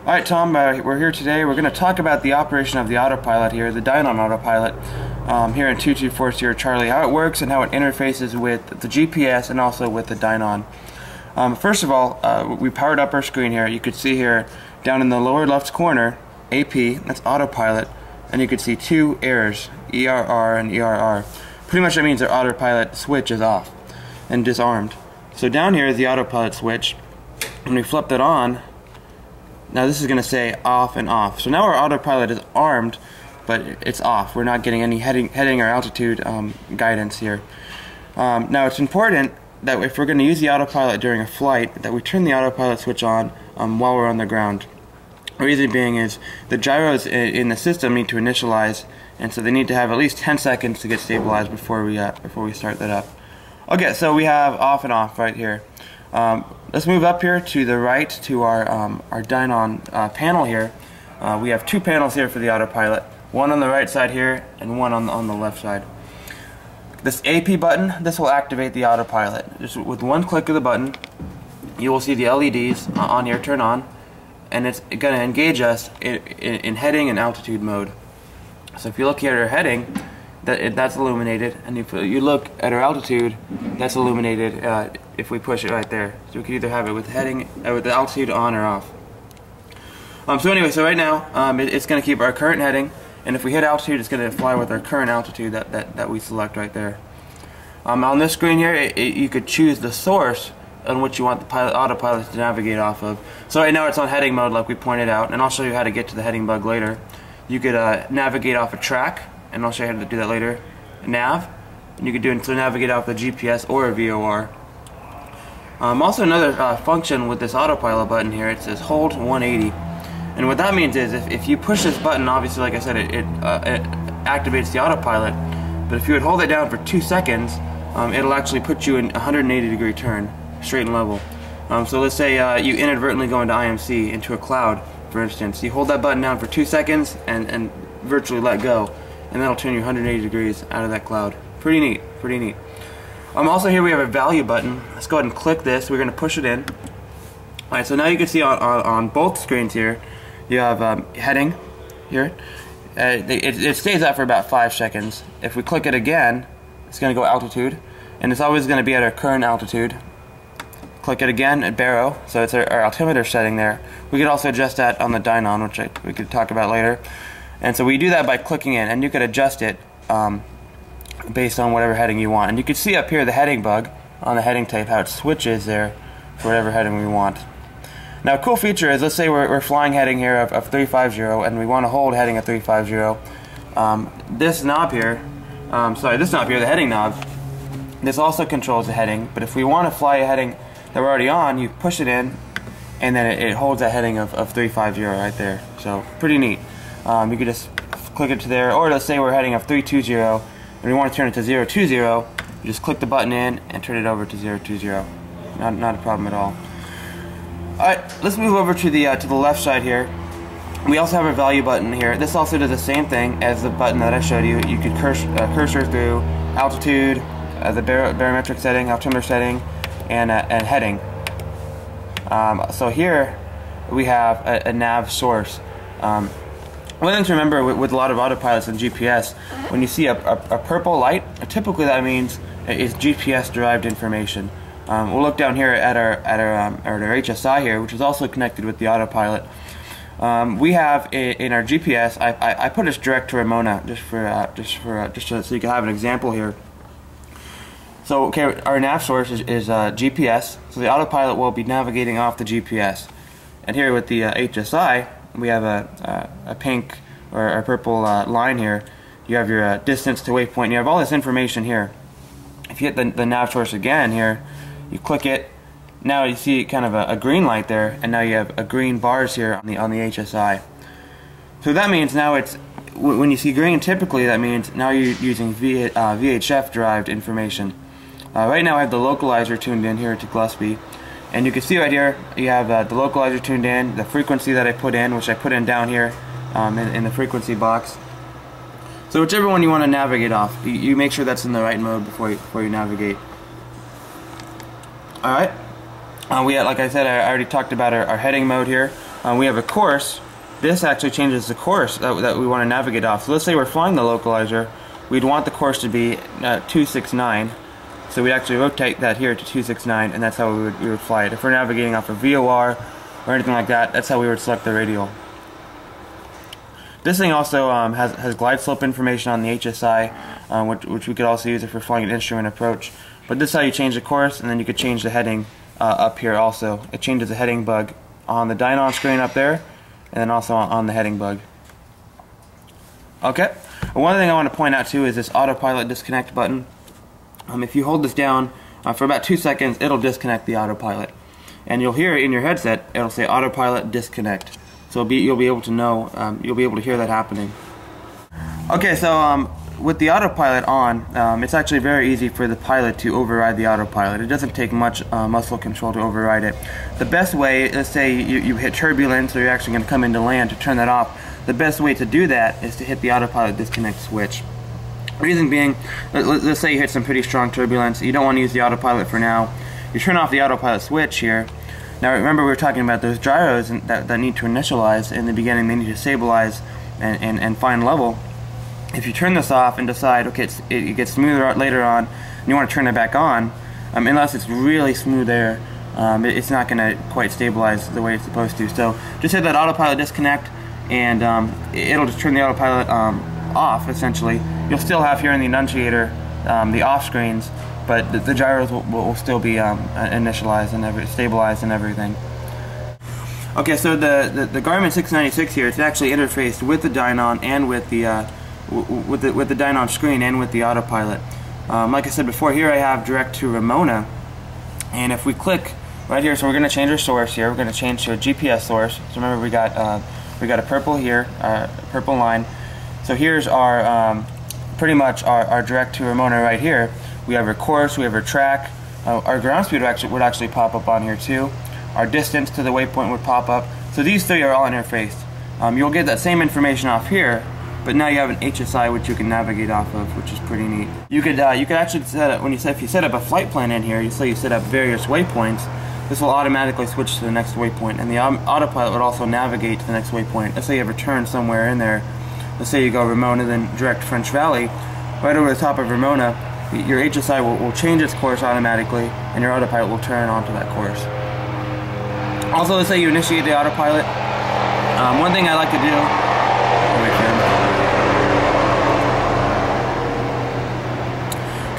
Alright Tom, uh, we're here today. We're going to talk about the operation of the autopilot here, the Dynon autopilot, um, here in 224 Sierra Charlie, how it works and how it interfaces with the GPS and also with the Dynon. Um, first of all, uh, we powered up our screen here. You could see here down in the lower left corner, AP, that's autopilot, and you could see two errors, ERR and ERR. Pretty much that means our autopilot switch is off and disarmed. So down here is the autopilot switch. When we flip that on, now this is going to say off and off. So now our autopilot is armed, but it's off. We're not getting any heading, heading or altitude um, guidance here. Um, now it's important that if we're going to use the autopilot during a flight, that we turn the autopilot switch on um, while we're on the ground. The reason being is the gyros in the system need to initialize, and so they need to have at least 10 seconds to get stabilized before we uh, before we start that up. Okay, so we have off and off right here. Um, let's move up here to the right to our, um, our Dynon uh, panel here. Uh, we have two panels here for the autopilot, one on the right side here and one on the, on the left side. This AP button, this will activate the autopilot. Just with one click of the button, you will see the LEDs on here turn on, and it's going to engage us in, in, in, heading and altitude mode. So if you look here at our heading, that that's illuminated, and if you look at our altitude, that's illuminated uh, if we push it right there. So we can either have it with heading, uh, with the altitude on or off. Um, so anyway, so right now um, it, it's going to keep our current heading, and if we hit altitude, it's going to fly with our current altitude that, that, that we select right there. Um, on this screen here, it, it, you could choose the source on which you want the pilot, autopilot to navigate off of. So right now it's on heading mode like we pointed out, and I'll show you how to get to the heading bug later. You could uh, navigate off a track, and I'll show you how to do that later. Nav, and you can do it to navigate off the GPS or a VOR. Um, also another uh, function with this autopilot button here, it says hold 180. And what that means is if, if you push this button, obviously like I said, it, it, uh, it activates the autopilot, but if you would hold it down for two seconds, um, it'll actually put you in 180 degree turn, straight and level. Um, so let's say uh, you inadvertently go into IMC, into a cloud, for instance. You hold that button down for two seconds and, and virtually let go and that'll turn you 180 degrees out of that cloud. Pretty neat, pretty neat. Um, also here we have a value button. Let's go ahead and click this. We're going to push it in. Alright, so now you can see on, on, on both screens here, you have um, heading here. Uh, it, it stays up for about 5 seconds. If we click it again, it's going to go altitude, and it's always going to be at our current altitude. Click it again at baro, so it's our, our altimeter setting there. We could also adjust that on the Dynon, which I, we could talk about later. And so we do that by clicking in, and you could adjust it um, based on whatever heading you want. And you can see up here the heading bug on the heading type, how it switches there for whatever heading we want. Now, a cool feature is, let's say we're, we're flying heading here of, of 350, and we want to hold heading at 350. Um, this knob here, um, sorry, this knob here, the heading knob, this also controls the heading, but if we want to fly a heading that we're already on, you push it in, and then it, it holds that heading of, of 350 right there. So, pretty neat. Um, you could just click it to there, or let's say we're heading up 320 and we want to turn it to 020, you just click the button in and turn it over to 020. Not, not a problem at all. Alright, let's move over to the, uh, to the left side here. We also have a value button here. This also does the same thing as the button that I showed you. You could cursor, uh, cursor through altitude, uh, the bar barometric setting, altimeter setting, and, uh, and heading. Um, so here we have a, a nav source. Um, one thing to remember with, with, a lot of autopilots and GPS, when you see a, a, a purple light, typically that means it's GPS derived information. Um, we'll look down here at our at our, um, at our HSI here, which is also connected with the autopilot. Um, we have a, in our GPS. I, I, I, put this direct to Ramona just for uh, just for uh, just so, so, you can have an example here. So okay, our nav source is, is uh, GPS. So the autopilot will be navigating off the GPS, and here with the HSI, uh, we have a, a, a pink or a purple uh, line here. You have your uh, distance to waypoint. You have all this information here. If you hit the, the nav source again here, you click it. Now you see kind of a, a, green light there, and now you have a green bars here on the on the HSI. So that means now it's when you see green, typically that means now you're using v, uh, VHF derived information. Uh, right now I have the localizer tuned in here to Gillespie. And you can see right here, you have uh, the localizer tuned in, the frequency that I put in, which I put in down here um, in, in, the frequency box. So whichever one you want to navigate off, you, you make sure that's in the right mode before you, before you navigate. Alright, uh, we like I said, I already talked about our, our heading mode here. um, we have a course. This actually changes the course that, that we want to navigate off. So let's say we're flying the localizer. We'd want the course to be uh, 269. So we'd actually rotate that here to 269, and that's how we would, we would fly it. If we're navigating off a of VOR or anything like that, that's how we would select the radial. This thing also um, has, has glide slope information on the HSI, um, which, which we could also use if we're flying an instrument approach. But this is how you change the course, and then you could change the heading uh, up here also. It changes the heading bug on the Dynon screen up there, and then also on, on the heading bug. Okay, one thing I want to point out too is this autopilot disconnect button. Um, if you hold this down uh, for about two seconds, it'll disconnect the autopilot. And you'll hear it in your headset, it'll say autopilot disconnect. So be, you'll be able to know, um, you'll be able to hear that happening. Okay, so um, with the autopilot on, um, it's actually very easy for the pilot to override the autopilot. It doesn't take much uh, muscle control to override it. The best way, let's say you, you hit turbulence or you're actually going to come into land to turn that off, the best way to do that is to hit the autopilot disconnect switch. Reason being, let's say you hit some pretty strong turbulence, you don't want to use the autopilot for now. You turn off the autopilot switch here. Now remember we were talking about those gyros that, that need to initialize in the beginning, they need to stabilize and, and, and find level. If you turn this off and decide, okay, it gets smoother later on, and you want to turn it back on, um, unless it's really smooth air, um, it, it's not going to quite stabilize the way it's supposed to. So just hit that autopilot disconnect, and um, it'll just turn the autopilot um, off essentially. You'll still have here in the annunciator um, the off screens, but the, the gyros will, will, still be um, initialized and every, stabilized and everything. Okay, so the, the, the, Garmin 696 here, it's actually interfaced with the Dynon and with the, uh, with the, with the Dynon screen and with the autopilot. Um, like I said before, here I have direct to Ramona, and if we click right here, so we're going to change our source here. We're going to change to a GPS source. So remember, we got uh, we got a purple here, uh, purple line. So here's our um, pretty much our, our, direct to Ramona right here. We have our course, we have our track. Uh, our ground speed would actually, would actually pop up on here too. Our distance to the waypoint would pop up. So these three are all interfaced. Um, you'll get that same information off here, but now you have an HSI which you can navigate off of, which is pretty neat. You could uh, you could actually set up when you set if you set up a flight plan in here. You say you set up various waypoints. This will automatically switch to the next waypoint, and the autopilot would also navigate to the next waypoint. Let's say you have a turn somewhere in there let's say you go Ramona, then direct French Valley, right over the top of Ramona, your HSI will, will change its course automatically, and your autopilot will turn onto that course. Also, let's say you initiate the autopilot. Um, one thing I like to do,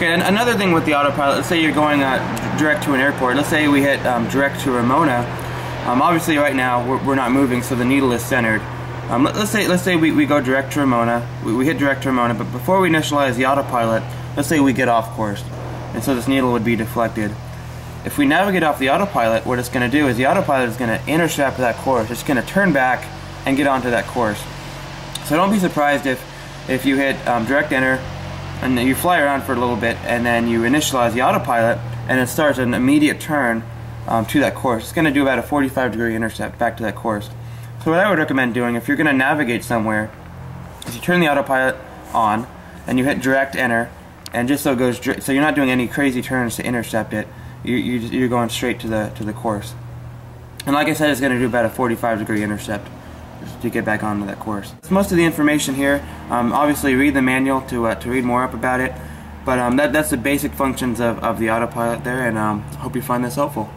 Okay, and another thing with the autopilot, let's say you're going uh, direct to an airport. Let's say we hit um, direct to Ramona. Um, obviously, right now we're, we're, not moving, so the needle is centered. Um, let, us say let's say we, we go direct to Ramona, we, we hit direct to Ramona, but before we initialize the autopilot, let's say we get off course, and so this needle would be deflected. If we navigate off the autopilot, what it's going to do is the autopilot is going to intercept that course. It's going to turn back and get onto that course. So don't be surprised if if you hit um, direct enter and you fly around for a little bit and then you initialize the autopilot and it starts an immediate turn um, to that course. It's going to do about a 45 degree intercept back to that course. So what I would recommend doing if you're going to navigate somewhere is you turn the autopilot on and you hit direct enter and just so it goes so you're not doing any crazy turns to intercept it you, you, are going straight to the to the course and like I said it's going to do about a 45 degree intercept to get back onto that course. That's most of the information here. Um, obviously read the manual to, uh, to read more up about it but um, that, that's the basic functions of, of the autopilot there and um, hope you find this helpful.